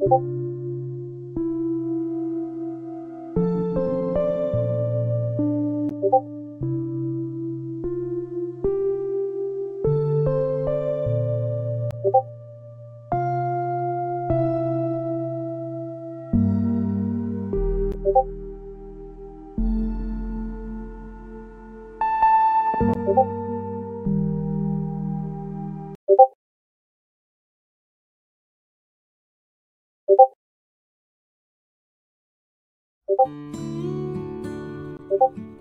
you Thank you.